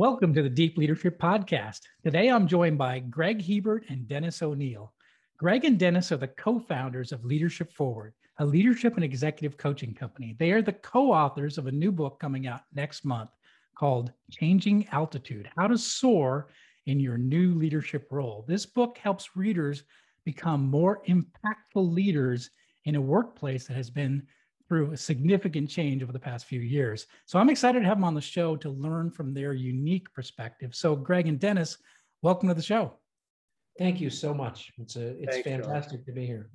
Welcome to the Deep Leadership Podcast. Today I'm joined by Greg Hiebert and Dennis O'Neil. Greg and Dennis are the co founders of Leadership Forward, a leadership and executive coaching company. They are the co authors of a new book coming out next month called Changing Altitude How to Soar in Your New Leadership Role. This book helps readers become more impactful leaders in a workplace that has been through a significant change over the past few years. So I'm excited to have them on the show to learn from their unique perspective. So Greg and Dennis, welcome to the show. Thank you so much. It's a it's Thanks, fantastic Jon. to be here.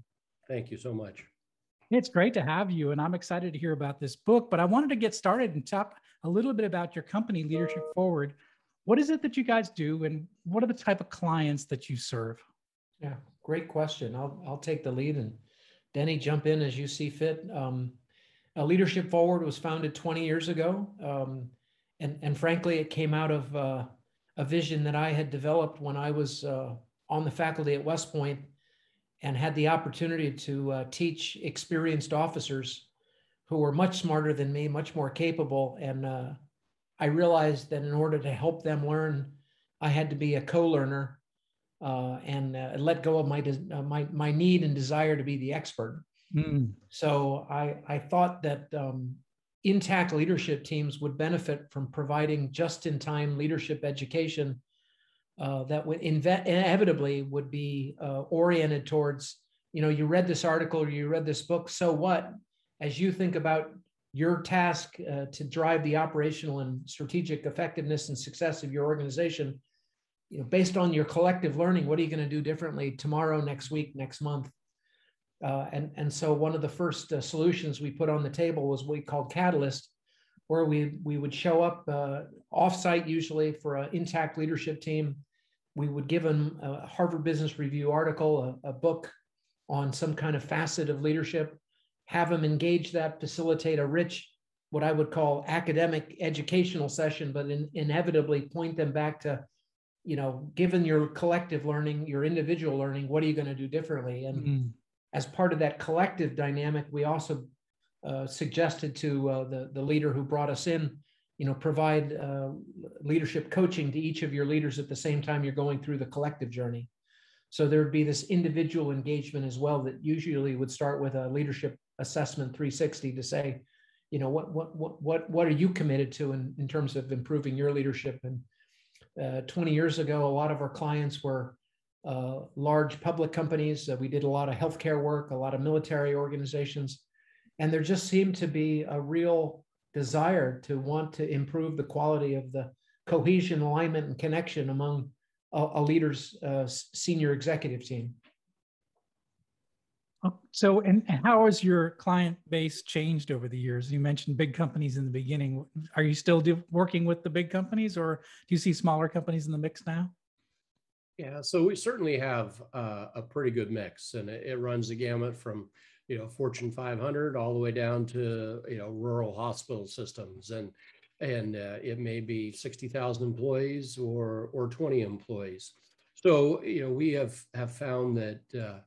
Thank you so much. It's great to have you, and I'm excited to hear about this book. But I wanted to get started and talk a little bit about your company, Leadership Forward. What is it that you guys do, and what are the type of clients that you serve? Yeah, great question. I'll I'll take the lead, and Denny, jump in as you see fit. Um, uh, Leadership Forward was founded 20 years ago. Um, and, and frankly, it came out of uh, a vision that I had developed when I was uh, on the faculty at West Point and had the opportunity to uh, teach experienced officers who were much smarter than me, much more capable. And uh, I realized that in order to help them learn, I had to be a co learner uh, and let go of my, my, my need and desire to be the expert. Mm. So I, I thought that um, intact leadership teams would benefit from providing just-in-time leadership education uh, that would inve- inevitably would be uh, oriented towards, you know, you read this article or you read this book, so what? As you think about your task uh, to drive the operational and strategic effectiveness and success of your organization, you know, based on your collective learning, what are you going to do differently tomorrow, next week, next month? Uh, and, and so one of the first uh, solutions we put on the table was what we called Catalyst, where we, we would show up uh, offsite usually for an intact leadership team. We would give them a Harvard Business Review article, a, a book on some kind of facet of leadership, have them engage that, facilitate a rich, what I would call academic educational session, but in, inevitably point them back to, you know, given your collective learning, your individual learning, what are you going to do differently? And mm-hmm as part of that collective dynamic, we also uh, suggested to uh, the, the leader who brought us in, you know, provide uh, leadership coaching to each of your leaders at the same time you're going through the collective journey. So there would be this individual engagement as well that usually would start with a leadership assessment 360 to say, you know, what what what what what are you committed to in, in terms of improving your leadership? And uh, 20 years ago, a lot of our clients were uh, large public companies. Uh, we did a lot of healthcare work, a lot of military organizations. And there just seemed to be a real desire to want to improve the quality of the cohesion, alignment, and connection among a, a leader's uh, senior executive team. Oh, so, and how has your client base changed over the years? You mentioned big companies in the beginning. Are you still do, working with the big companies, or do you see smaller companies in the mix now? Yeah, so we certainly have uh, a pretty good mix, and it, it, runs the gamut from you know Fortune 500 all the way down to you know rural hospital systems, and and uh, it may be 60,000 employees or or 20 employees. So you know we have have found that uh,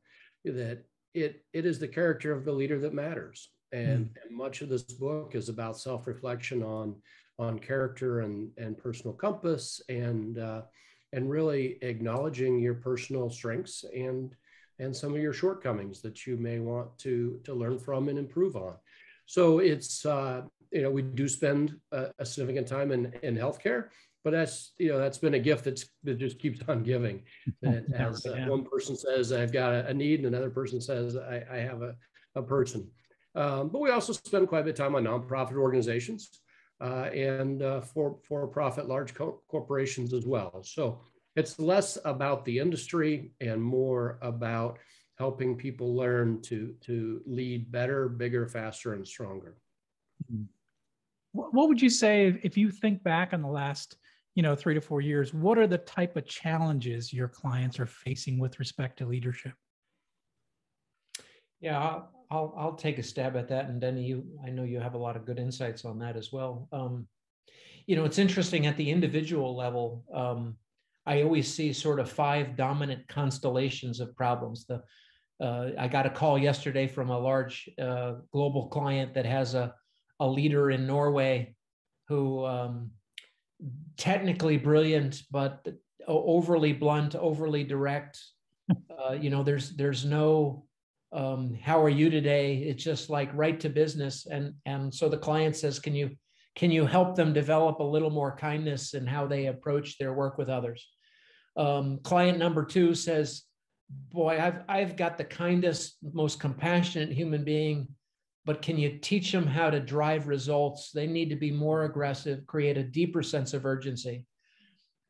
that it it is the character of the leader that matters, and, mm. and much of this book is about self reflection on on character and and personal compass and uh, and really acknowledging your personal strengths and and some of your shortcomings that you may want to to learn from and improve on. So it's uh, you know we do spend a, a, significant time in in healthcare, but that's you know that's been a gift that's that just keeps on giving. And as uh, one person says, I've got a, a, need, and another person says, I, I have a, a person. Um, but we also spend quite a bit of time on nonprofit organizations and uh, for for profit large co- corporations as well. So it's less about the industry and more about helping people learn to to lead better, bigger, faster, and stronger. Mm-hmm. What would you say if you think back on the last you know three to four years? What are the type of challenges your clients are facing with respect to leadership? Yeah, I'll I'll take a stab at that, and Denny, you I know you have a lot of good insights on that as well. Um, you know, it's interesting at the individual level. Um, I always see sort of five dominant constellations of problems. The uh, I got a call yesterday from a large uh, global client that has a a leader in Norway who um, technically brilliant, but overly blunt, overly direct. Uh, you know, there's there's no um, how are you today? It's just like right to business. And and so the client says, can you can you help them develop a little more kindness in how they approach their work with others? Um, client number two says, boy, I've I've got the kindest, most compassionate human being but can you teach them how to drive results? They need to be more aggressive, create a deeper sense of urgency.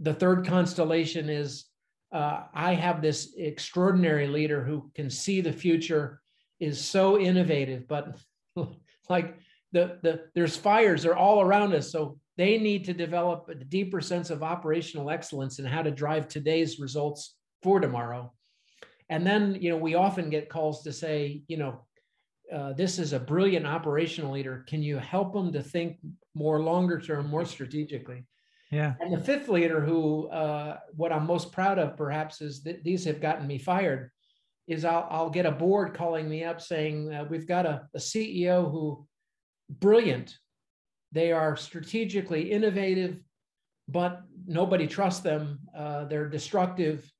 The third constellation is uh, I have this extraordinary leader who can see the future, is so innovative, but like the, the there's fires, they're all around us. So they need to develop a deeper sense of operational excellence and how to drive today's results for tomorrow. And then, you know, we often get calls to say, you know, uh, this is a brilliant operational leader. Can you help them to think more longer term, more strategically? Yeah. And the fifth leader, who uh, what I'm most proud of, perhaps, is that these have gotten me fired. Is I'll, I'll get a board calling me up saying uh, we've got a, a CEO who brilliant. They are strategically innovative, but nobody trusts them. Uh, they're destructive.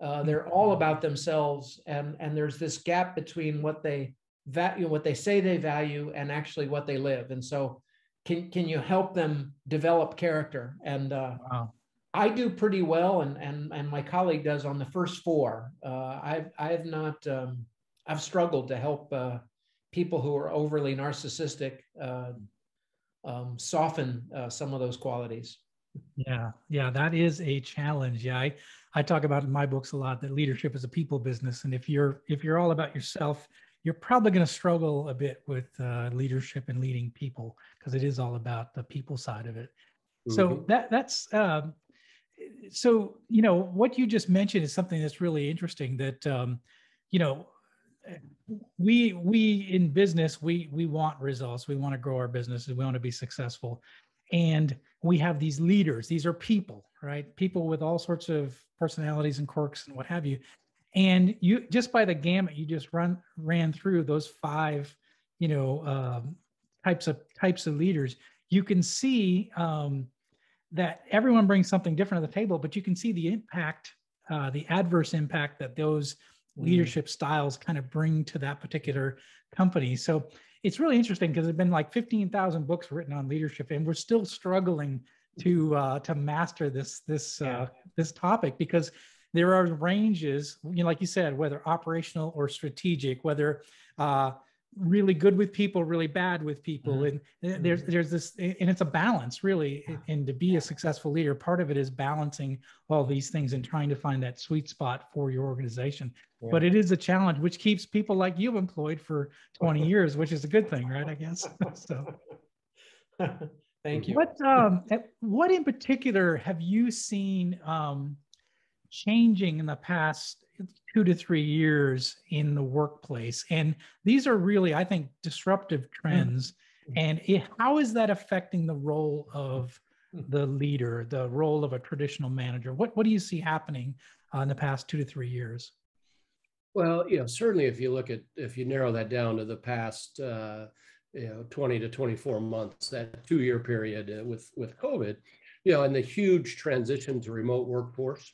Uh, they're all about themselves, and and there's this gap between what they value what they say they value and actually what they live and so can can you help them develop character? And uh, wow. i do pretty well and and and my colleague does on the first four. Uh, i've i've not um, i've struggled to help uh, people who are overly narcissistic uh, um, soften uh, some of those qualities. Yeah. Yeah that is a challenge. Yeah i i talk about in my books a lot that leadership is a people business. And if you're if you're all about yourself you're probably going to struggle a bit with uh, leadership and leading people because it is all about the people side of it. Mm-hmm. So that that's um, so you know what you just mentioned is something that's really interesting. That um, you know we we in business we we want results. We want to grow our businesses. We want to be successful, and we have these leaders. These are people, right? People with all sorts of personalities and quirks and what have you and you just by the gamut you just run ran through those five you know um, types of types of leaders. You can see um, that everyone brings something different to the table but you can see the impact uh, the adverse impact that those mm. leadership styles kind of bring to that particular company. So it's really interesting because there've been like 15,000 books written on leadership and we're still struggling to uh, to master this this uh, this topic because there are ranges, you know, like you said, whether operational or strategic, whether uh, really good with people, really bad with people, mm-hmm. and there's mm-hmm. there's this, and it's a balance, really. And to be a successful leader, part of it is balancing all these things and trying to find that sweet spot for your organization. Yeah. But it is a challenge, which keeps people like you employed for 20 years, which is a good thing, right? I guess. so. Thank you. What um, what in particular have you seen um, changing in the past two to three years in the workplace. And these are really, I think, disruptive trends. Mm-hmm. And it, how is that affecting the role of the leader, the role of a traditional manager? What, what do you see happening uh, in the past two to three years? Well, you know, certainly if you look at, if you narrow that down to the past, uh, you know, 20 to 24 months, that two year period uh, with, with COVID, you know, and the huge transition to remote workforce.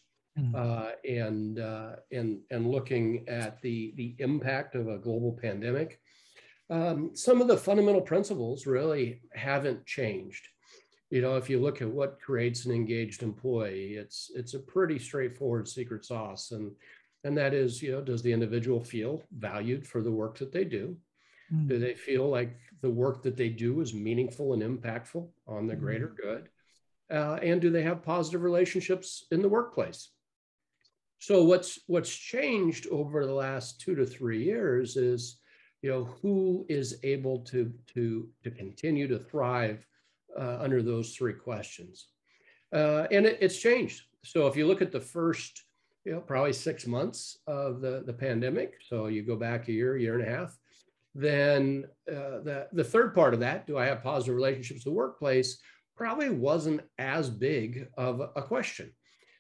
Uh, and uh, and and looking at the the impact of a global pandemic, um, some of the fundamental principles really haven't changed. You know, if you look at what creates an engaged employee, it's it's a pretty straightforward secret sauce, and and that is, you know, does the individual feel valued for the work that they do? Mm. Do they feel like the work that they do is meaningful and impactful on the greater mm. good? Uh, and do they have positive relationships in the workplace? So what's what's changed over the last two to three years is, you know, who is able to to to continue to thrive uh, under those three questions, uh, and it, it's changed. So if you look at the first, you know, probably six months of the the pandemic, so you go back a year, year and a half, then uh, the the third part of that, do I have positive relationships in the workplace? Probably wasn't as big of a question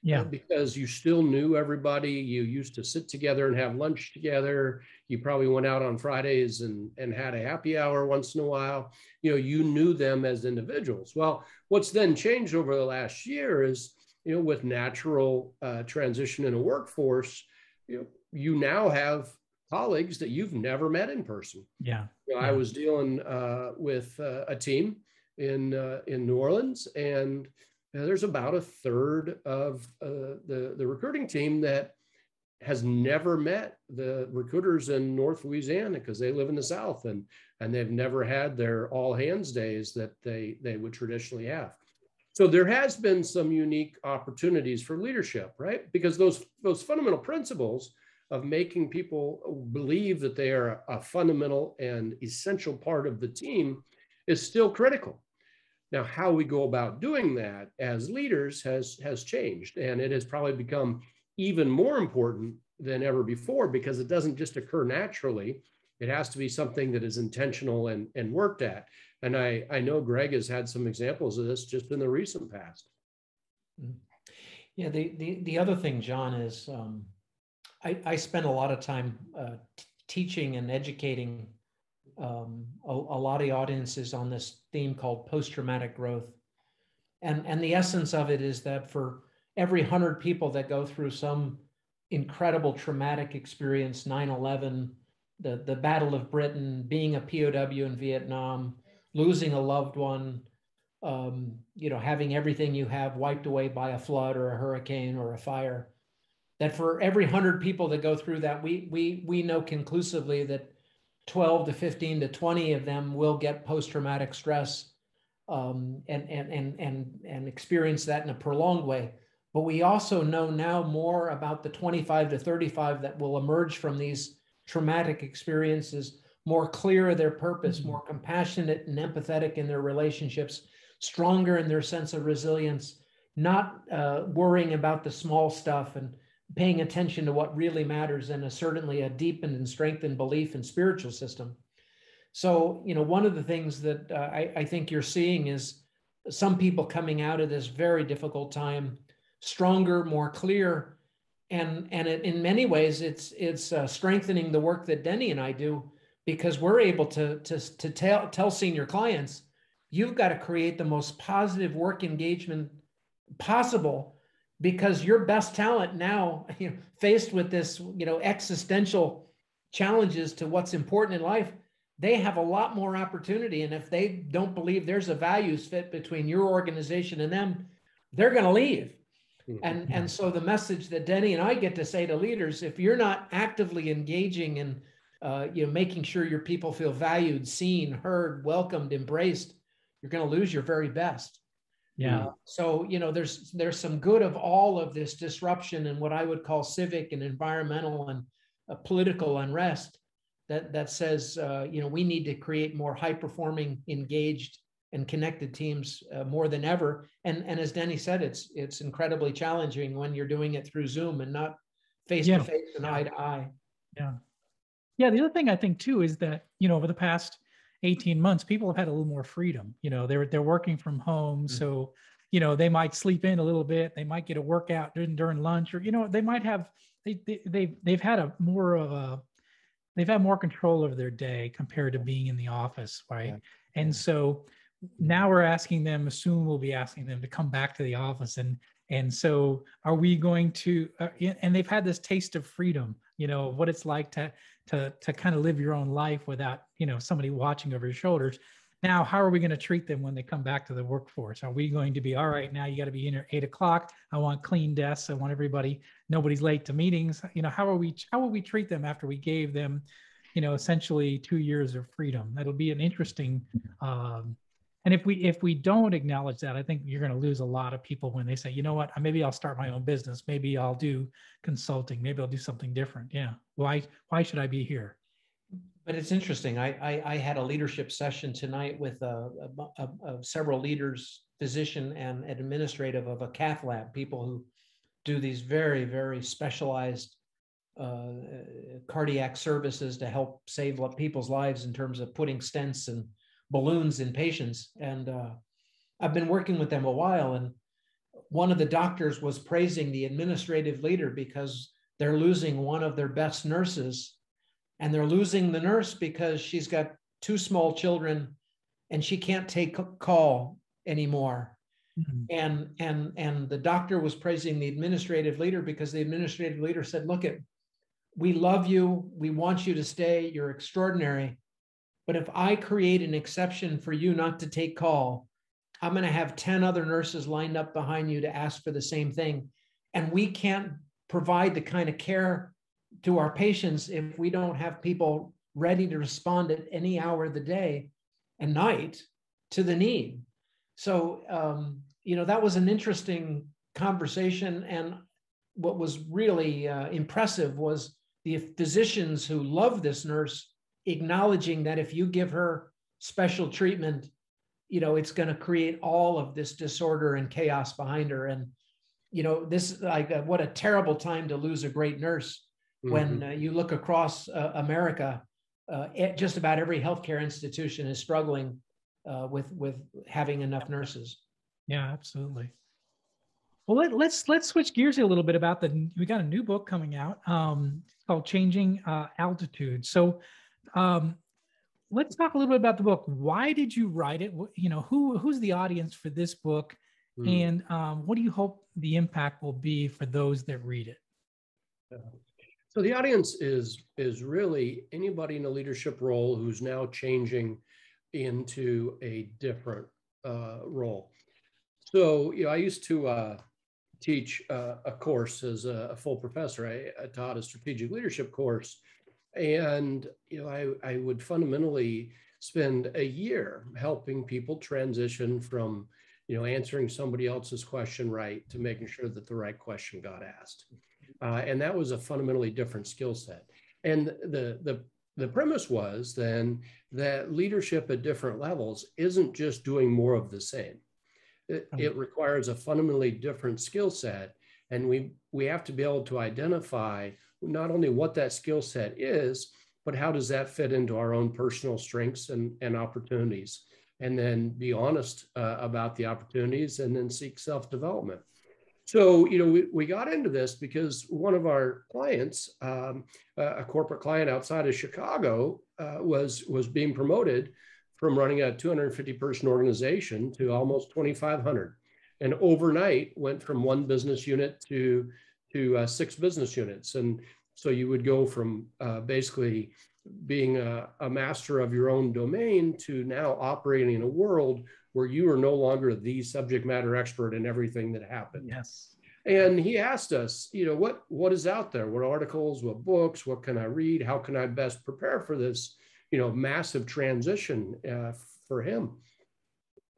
Yeah. Because you still knew everybody. You used to sit together and have lunch together. You probably went out on Fridays and, and had a happy hour once in a while. You know, you knew them as individuals. Well, what's then changed over the last year is, you know, with natural uh, transition in a workforce, you know, you now have colleagues that you've never met in person. Yeah. You know, yeah. I was dealing uh, with uh, a team in uh, in New Orleans, and there's about a third of uh, the the recruiting team that has never met the recruiters in North Louisiana because they live in the South and and they've never had their all hands days that they they would traditionally have. So there has been some unique opportunities for leadership, right? Because those those fundamental principles of making people believe that they are a fundamental and essential part of the team is still critical. Now, how we go about doing that as leaders has, has changed, and it has probably become even more important than ever before because it doesn't just occur naturally. It has to be something that is intentional and, and worked at. And I, I know Greg has had some examples of this just in the recent past. Mm-hmm. Yeah, the, the, the other thing, Jon, is um, I, I spend a lot of time uh, teaching and educating um, a, a, lot of audiences on this theme called post-traumatic growth. And, and the essence of it is that for every 100 people that go through some incredible traumatic experience, 9-11, the, the Battle of Britain, being a POW in Vietnam, losing a loved one, um, you know, having everything you have wiped away by a flood or a hurricane or a fire, that for every 100 people that go through that, we, we, we know conclusively that 12 to 15 to 20 of them will get post-traumatic stress um, and, and, and, and, and experience that in a prolonged way. But we also know now more about the 25 to 35 that will emerge from these traumatic experiences, more clear of their purpose, mm-hmm. more compassionate and empathetic in their relationships, stronger in their sense of resilience, not uh, worrying about the small stuff and paying attention to what really matters and a, certainly a deepened and strengthened belief in spiritual system. So, you know, one of the things that uh, I, I think you're seeing is some people coming out of this very difficult time stronger, more clear, and and it, in many ways it's it's uh, strengthening the work that Denny and I do because we're able to to to tell tell senior clients you've got to create the most positive work engagement possible because your best talent now, you know, faced with this, you know, existential challenges to what's important in life, they have a lot more opportunity. And if they don't believe there's a values fit between your organization and them, they're going to leave. Mm-hmm. And, and so the message that Denny and I get to say to leaders, if you're not actively engaging and uh, you know making sure your people feel valued, seen, heard, welcomed, embraced, you're going to lose your very best. Yeah. Uh, so you know, there's there's some good of all of this disruption and what I would call civic and environmental and uh, political unrest that that says uh, you know we need to create more high performing, engaged, and connected teams uh, more than ever. And and as Denny said, it's it's incredibly challenging when you're doing it through Zoom and not face to face and eye to eye. Yeah. Yeah. The other thing I think too is that you know over the past 18 months, people have had a little more freedom. You know, they're they're working from home, mm-hmm. so you know they might sleep in a little bit. They might get a workout during during lunch, or you know they might have they, they they've they've had a more of a they've had more control over their day compared to being in the office, right? Yeah. And so now we're asking them. Soon we'll be asking them to come back to the office and and so are we going to uh, and they've had this taste of freedom you know what it's like to to to kind of live your own life without you know somebody watching over your shoulders. Now how are we going to treat them when they come back to the workforce? Are we going to be all right now you got to be in at eight o'clock. I want clean desks. I want everybody nobody's late to meetings. You know how are we how will we treat them after we gave them you know essentially two years of freedom? That'll be an interesting um, and if we if we don't acknowledge that i think you're going to lose a lot of people when they say you know what? Maybe i'll start my own business. Maybe i'll do consulting. Maybe i'll do something different. Yeah. Why why should i be here but it's interesting i i, I had a leadership session tonight with a, a, a, several leaders physician and administrative of a cath lab people who do these very very specialized uh, cardiac services to help save people's lives in terms of putting stents and balloons in patients. And uh, I've been working with them a while. And one of the doctors was praising the administrative leader because they're losing one of their best nurses and they're losing the nurse because she's got two small children and she can't take call anymore mm-hmm. and and and the doctor was praising the administrative leader because the administrative leader said look at we love you we want you to stay you're extraordinary but if i create an exception for you not to take call I'm going to have 10 other nurses lined up behind you to ask for the same thing. And we can't provide the kind of care to our patients if we don't have people ready to respond at any hour of the day and night to the need. So, um, you know, that was an interesting conversation. And what was really uh, impressive was the physicians who love this nurse acknowledging that if you give her special treatment, you know it's going to create all of this disorder and chaos behind her and you know this like uh, what a terrible time to lose a great nurse mm-hmm. when uh, you look across uh, america uh, it, just about every healthcare institution is struggling uh, with with having enough nurses yeah absolutely well let, us let's, let's switch gears a little bit about the we got a new book coming out um, called changing uh, altitude so um, let's talk a little bit about the book. Why did you write it? You know, who who's the audience for this book, mm. and um, what do you hope the impact will be for those that read it? So the audience is is really anybody in a leadership role who's now changing into a different uh, role. So you know, I used to uh, teach uh, a course as a, a full professor. I, I, taught a strategic leadership course and you know, I, I would fundamentally spend a year helping people transition from you know answering somebody else's question right to making sure that the right question got asked. Uh, and that was a fundamentally different skill set. And the the the premise was then that leadership at different levels isn't just doing more of the same. It, mm-hmm. it requires a fundamentally different skill set, and we we have to be able to identify not only what that skill set is, but how does that fit into our own personal strengths and, and opportunities? And then be honest uh, about the opportunities and then seek self development. So, you know, we, we got into this because one of our clients, um, a corporate client outside of Chicago, uh, was, was being promoted from running a 250 person organization to almost 2,500. And overnight went from one business unit to to uh, six business units. And so you would go from uh, basically being a, a, master of your own domain to now operating in a world where you are no longer the subject matter expert in everything that happened. Yes. And he asked us, you know, what what is out there? What articles? What books? What can I read? How can I best prepare for this, you know, massive transition uh, for him?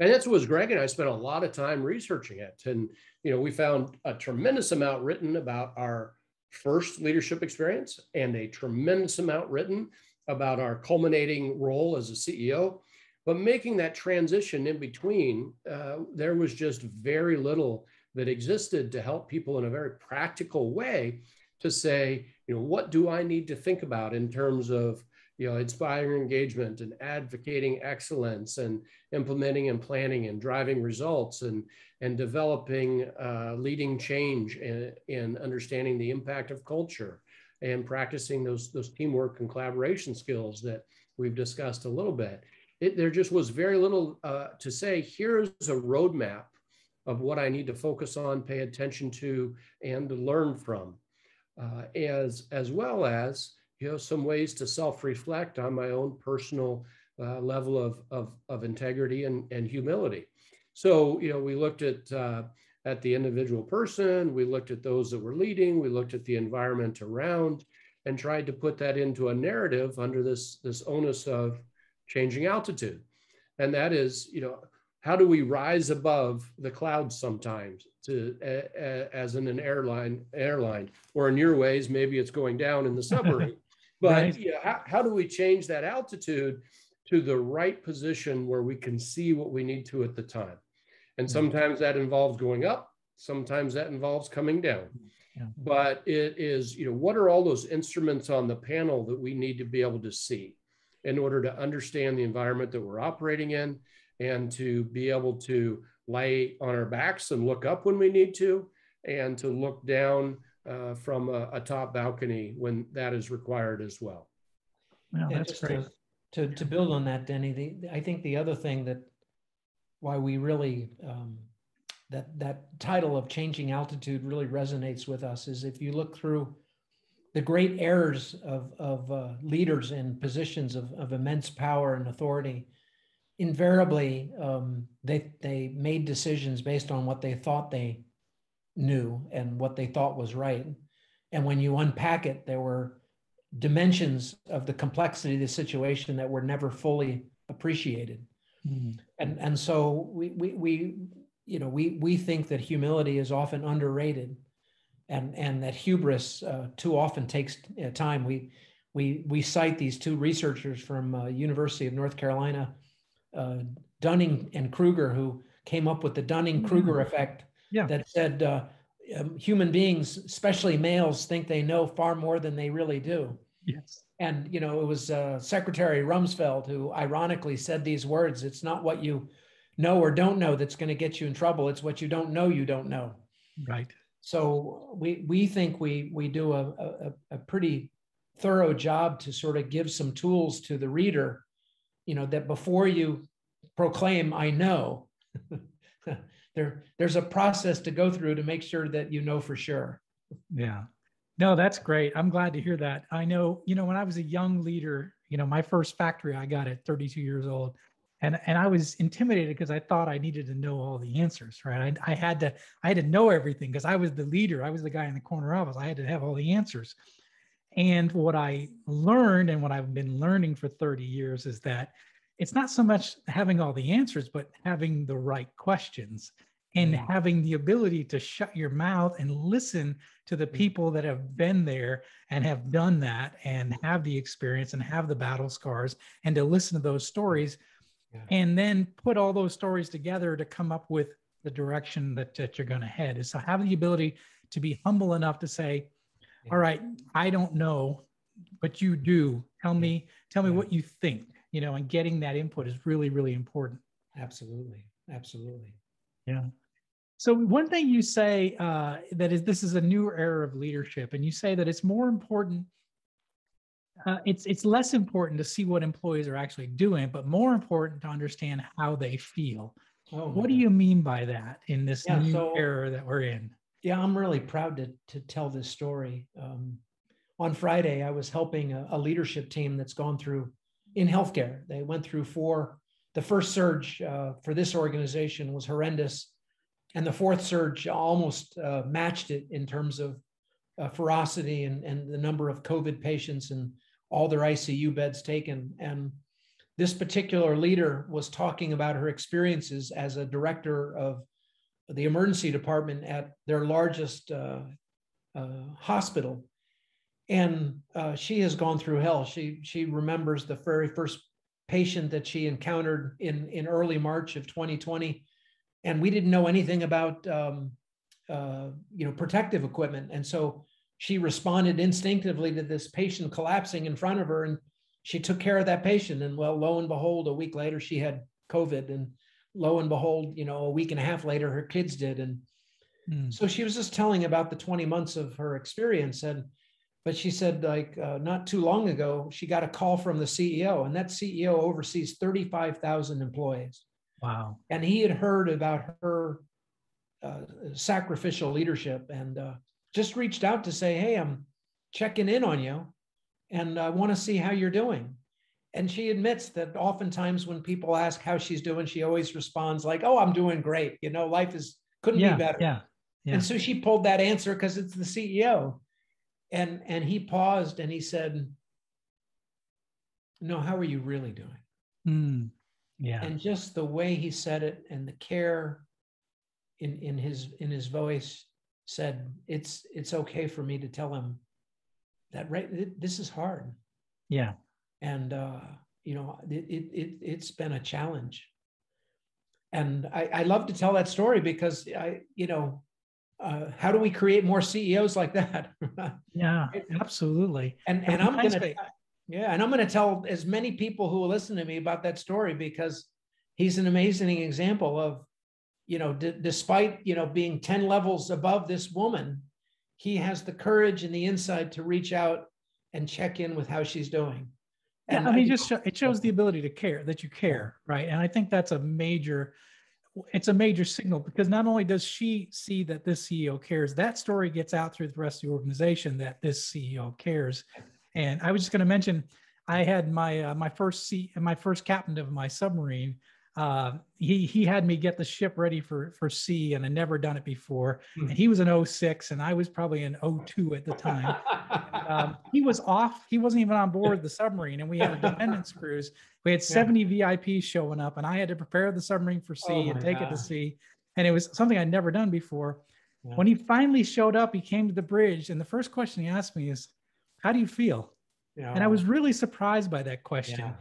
And that's what Greg and I spent a lot of time researching it. And, you know, we found a tremendous amount written about our first leadership experience and a tremendous amount written about our culminating role as a CEO. But making that transition in between, uh, there was just very little that existed to help people in a very practical way to say, you know, what do I need to think about in terms of you know, inspiring engagement and advocating excellence and implementing and planning and driving results and, and developing uh, leading change and, and understanding the impact of culture and practicing those, those teamwork and collaboration skills that we've discussed a little bit. It, there just was very little uh, to say, here's a roadmap of what I need to focus on, pay attention to, and learn from, uh, as, as well as you know, some ways to self-reflect on my own personal uh, level of, of, of, integrity and, and humility. So, you know, we looked at uh, at the individual person, we looked at those that were leading, we looked at the environment around, and tried to put that into a narrative under this this onus of changing altitude, and that is, you know, how do we rise above the clouds sometimes to as in an airline airline, or in your ways, maybe it's going down in the submarine. But right. yeah, how, how do we change that altitude to the right position where we can see what we need to at the time? And mm-hmm. sometimes that involves going up, sometimes that involves coming down. Yeah. But it is, you know, what are all those instruments on the panel that we need to be able to see in order to understand the environment that we're operating in and to be able to lay on our backs and look up when we need to, and to look down uh, from a, a, top balcony when that is required as well. Well, yeah, that's great. To, to, to, build on that, Denny, the, I think the other thing that why we really um, that that title of changing altitude really resonates with us is if you look through the great errors of, of uh, leaders in positions of, of immense power and authority invariably um, they they made decisions based on what they thought they knew and what they thought was right and when you unpack it there were dimensions of the complexity of the situation that were never fully appreciated mm-hmm. and and so we we, we you know we we think that humility is often underrated and and that hubris uh, too often takes uh, time we we we cite these two researchers from uh, university of north carolina uh, dunning and kruger who came up with the dunning kruger mm-hmm. effect yeah. that said uh, um, human beings especially males think they know far more than they really do yes and you know it was uh, secretary rumsfeld who ironically said these words it's not what you know or don't know that's going to get you in trouble. It's what you don't know you don't know. Right. So we we think we we do a, a, a pretty thorough job to sort of give some tools to the reader, you know, that before you proclaim I know, there there's a process to go through to make sure that you know for sure. Yeah. No, that's great. I'm glad to hear that. I know, you know, when I was a young leader, you know, my first factory I got at 32 years old and and I was intimidated because I thought I needed to know all the answers, right? I, I had to I had to know everything because I was the leader. I was the guy in the corner office. I had to have all the answers. And what I learned and what I've been learning for 30 years is that it's not so much having all the answers, but having the right questions and mm. having the ability to shut your mouth and listen to the mm. people that have been there and have done that and have the experience and have the battle scars and to listen to those stories yeah. and then put all those stories together to come up with the direction that, that you're going to head is to have the ability to be humble enough to say all right i don't know but you do tell me tell me yeah. what you think you know and getting that input is really really important absolutely absolutely yeah so one thing you say uh, that is this is a new era of leadership and you say that it's more important uh, it's it's less important to see what employees are actually doing, but more important to understand how they feel. Oh, what do you mean by that in this yeah, new so, era that we're in? Yeah, I'm really proud to to tell this story. Um, on Friday, I was helping a, a, leadership team that's gone through in healthcare. They went through four. The first surge uh, for this organization was horrendous, and the fourth surge almost uh, matched it in terms of uh, ferocity and, and the number of COVID patients and all their ICU beds taken. And this particular leader was talking about her experiences as a director of the emergency department at their largest uh, uh, hospital. And uh, she has gone through hell. She she remembers the very first patient that she encountered in in early March of 2020, and we didn't know anything about um, uh, you know protective equipment. And so she responded instinctively to this patient collapsing in front of her and she took care of that patient and well lo and behold a week later she had covid and lo and behold you know a week and a half later her kids did and mm. so she was just telling about the 20 months of her experience and but she said like uh, not too long ago she got a call from the ceo and that ceo oversees 35000 employees wow and he had heard about her uh, sacrificial leadership and uh, just reached out to say, Hey, I'm checking in on you and I want to see how you're doing. And she admits that oftentimes when people ask how she's doing, she always responds like, Oh, I'm doing great. You know, life is couldn't yeah, be better. Yeah, yeah. And so she pulled that answer because it's the CEO. And and he paused and he said, No, how are you really doing? Mm, yeah. And just the way he said it and the care in in his in his voice said it's it's okay for me to tell him that right this is hard yeah and uh you know it, it, it it's been a challenge and I, I love to tell that story because i you know uh, how do we create more ceos like that yeah absolutely and and i'm gonna yeah and i'm gonna tell as many people who will listen to me about that story because he's an amazing example of you know, d- despite, you know, being 10 levels above this woman, he has the courage and the insight to reach out and check in with how she's doing. And yeah, I mean, I, just show, it shows the ability to care that you care, right? And I think that's a major, it's a major signal because not only does she see that this CEO cares, that story gets out through the rest of the organization that this CEO cares. And I was just going to mention, I had my uh, my first seat, and my first captain of my submarine uh, he he had me get the ship ready for for sea, and I never done it before. Hmm. And he was an 06, and I was probably an 02 at the time. um, he was off. He wasn't even on board the submarine, and we had a dependents cruise. We had 70 yeah. VIPs showing up, and I had to prepare the submarine for sea oh and take God. it to sea. And it was something I'd never done before. Yeah. When he finally showed up, he came to the bridge, and the first question he asked me is, "How do you feel?" Yeah. And I was really surprised by that question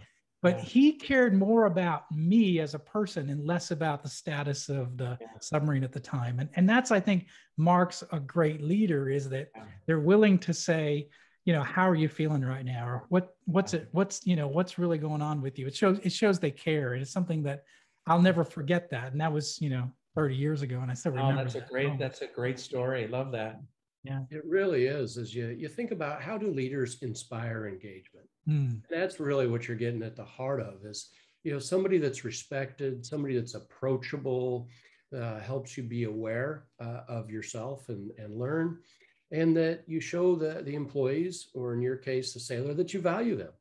but yeah. he cared more about me as a person and less about the status of the yeah. submarine at the time. And, and that's i think marks a great leader is that yeah. they're willing to say you know how are you feeling right now? Or what what's it what's you know what's really going on with you? It shows it shows they care and it's something that i'll never forget that. And that was you know 30 years ago and i still oh, remember oh, that's a great that's a great story. Love that yeah it really is as you you think about how do leaders inspire engagement Mm. That's really what you're getting at the heart of is, you know, somebody that's respected, somebody that's approachable, uh, helps you be aware uh, of yourself and, and learn, and that you show the, the employees, or in your case, the sailor, that you value them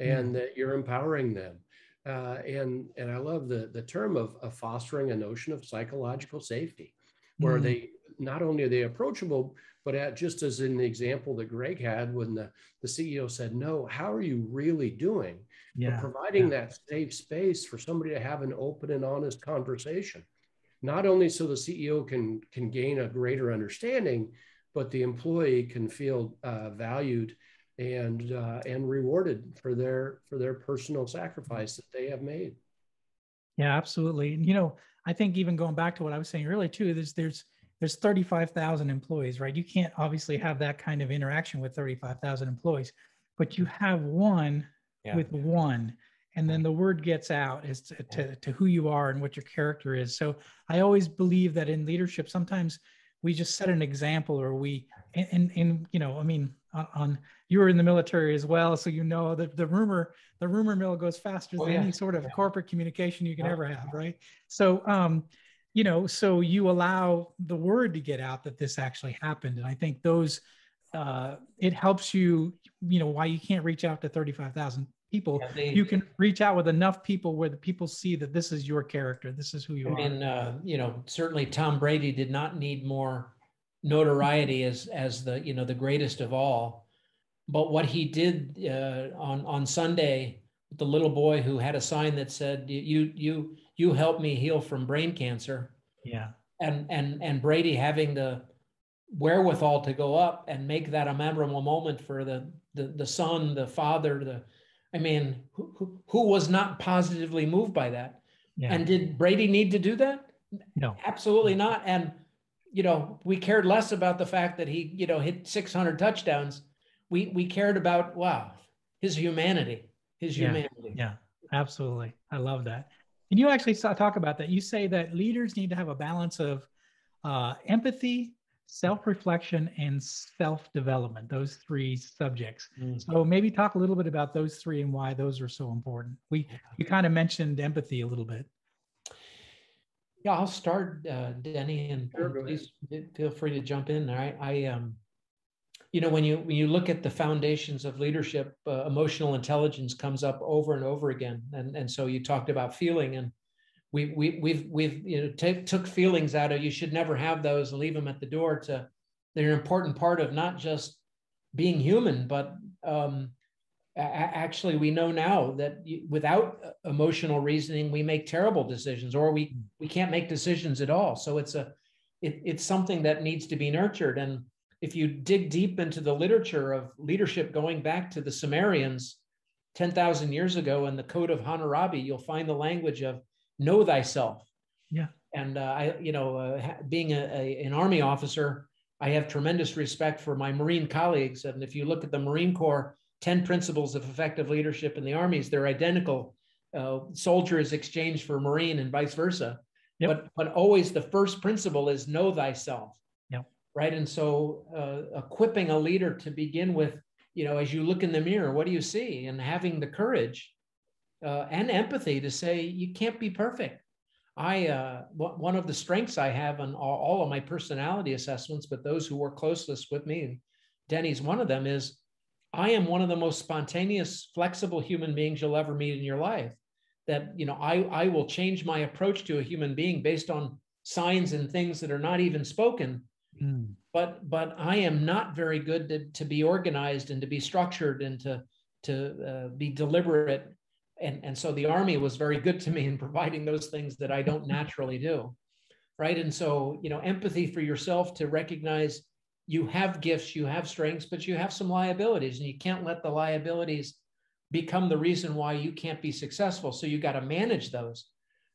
and mm. that you're empowering them. Uh, and and I love the the term of, of fostering a notion of psychological safety, where mm. they not only are they approachable, but at, just as in the example that Greg had, when the, the CEO said, No, how are you really doing? Yeah. providing yeah. that safe space for somebody to have an open and honest conversation, not only so the CEO can, can gain a greater understanding, but the employee can feel uh, valued and uh, and rewarded for their for their personal sacrifice that they have made. Yeah, absolutely. And you know, I think even going back to what I was saying earlier too, there's there's there's 35,000 employees, right? You can't obviously have that kind of interaction with 35,000 employees, but you have one yeah. with one. And then the word gets out as to, to, to, who you are and what your character is. So I always believe that in leadership, sometimes we just set an example or we, and, and, you know, I mean, on, on, you were in the military as well. So, you know, the, the rumor, the rumor mill goes faster oh, than yeah. any sort of yeah. corporate communication you can ever have. Right. So, um, you know so you allow the word to get out that this actually happened. And i think those uh, it helps you you know why you can't reach out to 35000 people. Yeah, they, you can reach out with enough people where the people see that this is your character this is who you I are. mean, uh, you know certainly tom brady did not need more notoriety as as the you know the greatest of all. But what he did uh, on on sunday the little boy who had a sign that said you you you helped me heal from brain cancer. Yeah. And and and Brady having the wherewithal to go up and make that a memorable moment for the the, the son, the father, the I mean, who, who was not positively moved by that? Yeah. And did Brady need to do that? No. Absolutely not. And you know, we cared less about the fact that he, you know, hit 600 touchdowns. We we cared about wow, his humanity, his humanity. Yeah, yeah absolutely. I love that. And you actually talk about that. You say that leaders need to have a balance of uh, empathy, self reflection, and self development, those three subjects. Mm-hmm. So maybe talk a little bit about those three and why those are so important. We, you kind of mentioned empathy a little bit. Yeah, I'll start, uh, Denny, and sure, please feel free to jump in. I, I um, you know when you when you look at the foundations of leadership uh, emotional intelligence comes up over and over again. And and so you talked about feeling and we we we've we've you know t- took feelings out of you should never have those and leave them at the door to they're an important part of not just being human but um, actually we know now that you, without uh, emotional reasoning we make terrible decisions or we we can't make decisions at all. So it's a it, it's something that needs to be nurtured. And if you dig deep into the literature of leadership going back to the Sumerians 10,000 years ago in the Code of Hammurabi, you'll find the language of know thyself. Yeah. And uh, I, you know, uh, being a, a, an army officer, I have tremendous respect for my Marine colleagues. And if you look at the Marine Corps, 10 principles of effective leadership in the armies, they're identical. Uh, soldier is exchanged for Marine and vice versa. Yep. But but always the first principle is know thyself. Right. And so uh, equipping a leader to begin with, you know, as you look in the mirror, what do you see? And having the courage uh, and empathy to say you can't be perfect. I uh, one of the strengths I have on all, all of my personality assessments, but those who work closest with me, Denny's one of them, is I am one of the most spontaneous, flexible human beings you'll ever meet in your life. That you know, I I will change my approach to a human being based on signs and things that are not even spoken. Mm. But but I am not very good to to be organized and to be structured and to to uh, be deliberate. And and so the army was very good to me in providing those things that i don't naturally do. Right? And so you know empathy for yourself to recognize you have gifts you have strengths but you have some liabilities and you can't let the liabilities become the reason why you can't be successful. So you got to manage those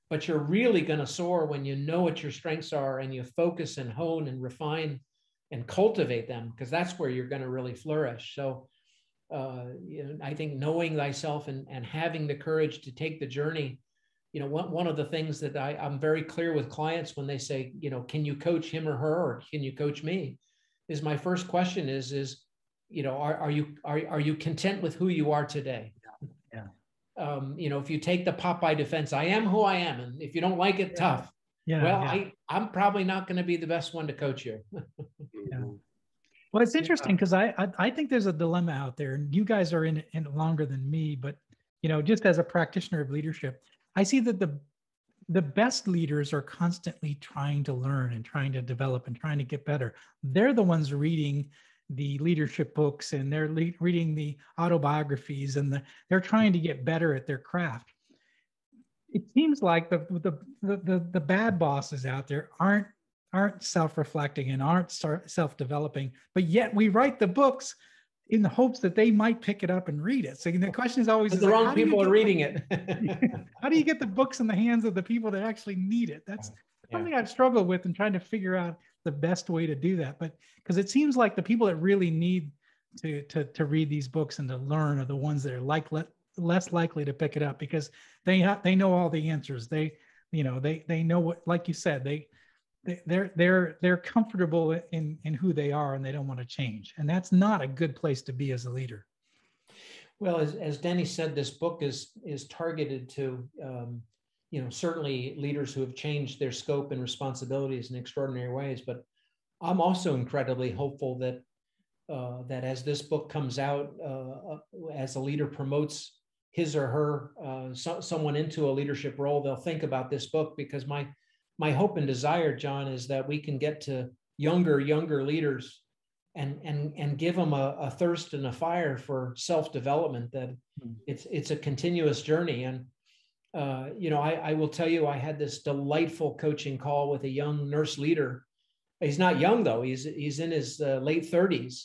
but you're really going to soar when you know what your strengths are and you focus and hone and refine and cultivate them because that's where you're going to really flourish so uh, you know, I think knowing thyself and, and having the courage to take the journey, you know, one, one of the things that I, I'm very clear with clients when they say, you know, can you coach him or her, or can you coach me? Is my first question is, is, you know, are, are you, are, are you content with who you are today? Yeah. Um, you know, if you take the Popeye defense, I am who I am. And if you don't like it, yeah. tough. Yeah, well, yeah. I, I'm probably not going to be the best one to coach you. yeah. Well, it's interesting because I, I, I think there's a dilemma out there, and you guys are in it longer than me. But you know, just as a practitioner of leadership, I see that the the best leaders are constantly trying to learn and trying to develop and trying to get better. They're the ones reading the leadership books and they're le- reading the autobiographies and the, they're trying to get better at their craft. It seems like the the the the, the bad bosses out there aren't aren't self-reflecting and aren't self-developing but yet we write the books in the hopes that they might pick it up and read it so the question is always is the like, wrong people are reading it how do you get the books in the hands of the people that actually need it that's yeah. something i've struggled with and trying to figure out the best way to do that. But because it seems like the people that really need to, to to read these books and to learn are the ones that are like le- less likely to pick it up because they have they know all the answers. They you know they they know what like you said they they're they're they're comfortable in in who they are and they don't want to change. And that's not a good place to be as a leader. Well as, as denny said this book is is targeted to um, you know certainly leaders who have changed their scope and responsibilities in extraordinary ways but i'm also incredibly hopeful that uh, that as this book comes out uh, as a leader promotes his or her uh, so, someone into a leadership role they'll think about this book because my my hope and desire, Jon, is that we can get to younger, younger leaders and and and give them a, a thirst and a fire for self-development that mm. it's it's a continuous journey. And uh, you know, I, I will tell you, I had this delightful coaching call with a young nurse leader. He's not young though; he's he's in his uh, late 30s,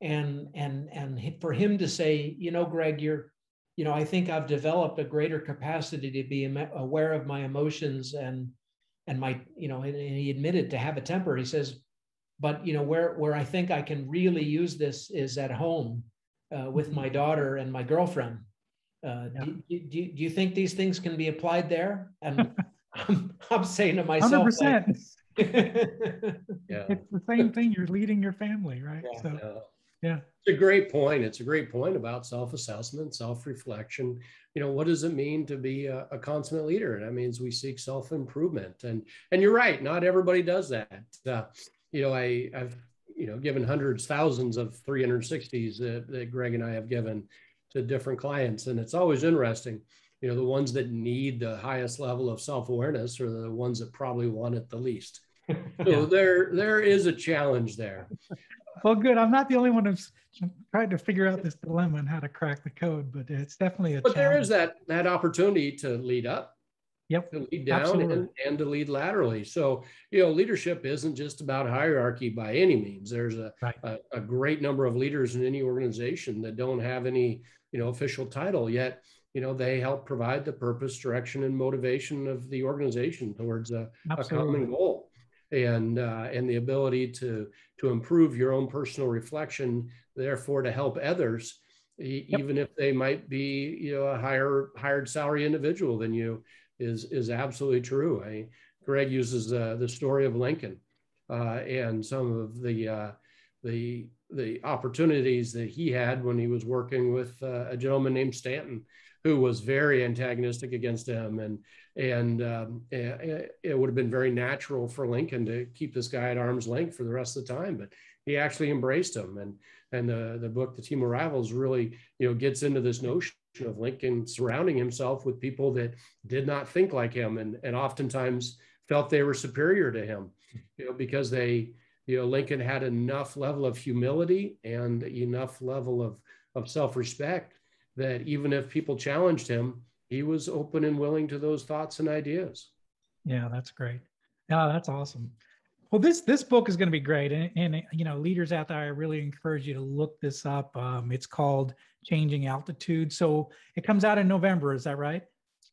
and and and for him to say, you know, Greg, you're you know, I think I've developed a greater capacity to be aware of my emotions and and my you know and, he admitted to have a temper he says but you know where where i think i can really use this is at home uh, with my mm-hmm. daughter and my girlfriend uh, yeah. do, do, do, you think these things can be applied there? And I'm, I'm saying to myself 100%. Like, yeah. it's the same thing. You're leading your family right? Yeah. so yeah. it's a great point. It's a great point about self-assessment self-reflection. You know what does it mean to be a, a consummate leader? That means we seek self-improvement. And and you're right. Not everybody does that. Uh, you know i i've you know given hundreds thousands of 360s that, that greg and i have given to different clients and it's always interesting you know the ones that need the highest level of self-awareness are the ones that probably want it the least so there there is a challenge there well, good. I'm not the only one who's trying to figure out this dilemma and how to crack the code, but it's definitely a. But challenge. there is that that opportunity to lead up. Yep. To lead down and, and to lead laterally. So, you know, leadership isn't just about hierarchy by any means. There's a, right. a, a great number of leaders in any organization that don't have any, you know, official title yet you know they help provide the purpose direction and motivation of the organization towards a, a common goal and uh, and the ability to to improve your own personal reflection, therefore to help others, yep. even if they might be you know a higher hired salary individual than you, is is absolutely true. I Greg uses uh, the story of Lincoln uh, and some of the uh, the the opportunities that he had when he was working with uh, a gentleman named Stanton, who was very antagonistic against him, and and um, it, would have been very natural for Lincoln to keep this guy at arm's length for the rest of the time, but he actually embraced him, and and the the book, The Team of Rivals, really you know gets into this notion of Lincoln surrounding himself with people that did not think like him, and and oftentimes felt they were superior to him, you know, because they you know, Lincoln had enough level of humility and enough level of, of self-respect that even if people challenged him, he was open and willing to those thoughts and ideas. Yeah, that's great. Yeah, that's awesome. Well, this this book is going to be great, and, and you know, leaders out there, I really encourage you to look this up. Um, it's called Changing Altitude. So it comes out in November. Is that right?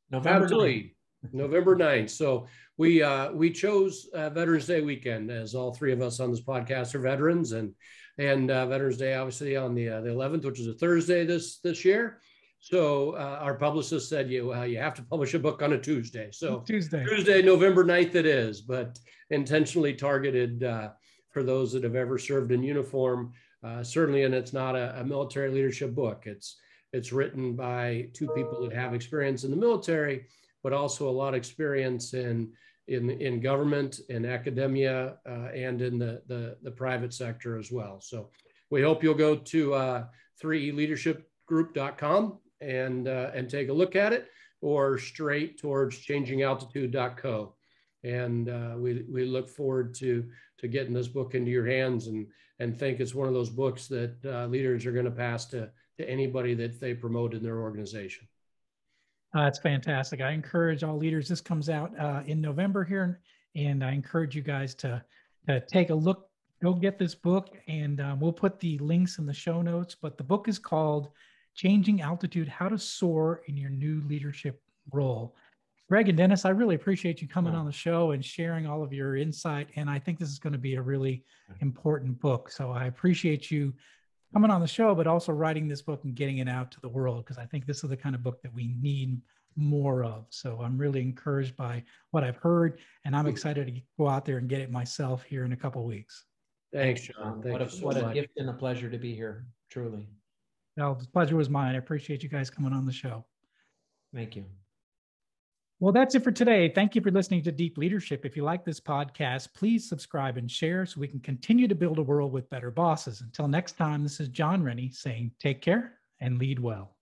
November. Absolutely. November 9th. So we uh, we chose uh, Veterans Day weekend as all three of us on this podcast are veterans, and and uh, Veterans Day obviously on the uh, the 11th, which is a Thursday this this year. So uh, our publicist said you uh, you have to publish a book on a Tuesday. So Tuesday, Tuesday, November 9th it is, but intentionally targeted for those that have ever served in uniform. certainly, and it's not a, a military leadership book. It's it's written by two people that have experience in the military but also a lot of experience in in in government, in academia, uh, and in the, the, the private sector as well. So we hope you'll go to uh, 3eleadershipgroup.com and uh, and take a look at it, or straight towards changingaltitude.co. And uh, we we look forward to to getting this book into your hands and and think it's one of those books that uh, leaders are going to pass to to anybody that they promote in their organization. Uh, it's fantastic. I encourage all leaders. This comes out uh, in November here, and I encourage you guys to, to take a look. Go get this book, and um, we'll put the links in the show notes. But the book is called "Changing Altitude: How to Soar in Your New Leadership Role." Greg and Dennis, I really appreciate you coming on the show and sharing all of your insight. And I think this is going to be a really important book. So I appreciate you coming on the show, but also writing this book and getting it out to the world because I think this is the kind of book that we need more of. So I'm really encouraged by what I've heard, and I'm mm. excited to go out there and get it myself here in a couple weeks. Thanks, Jon. Thank what a, so what a gift and a pleasure to be here, truly. Well, the pleasure was mine. I appreciate you guys coming on the show. Thank you. Well, that's it for today. Thank you for listening to Deep Leadership. If you like this podcast, please subscribe and share so we can continue to build a world with better bosses. Until next time, this is Jon Rennie saying take care and lead well.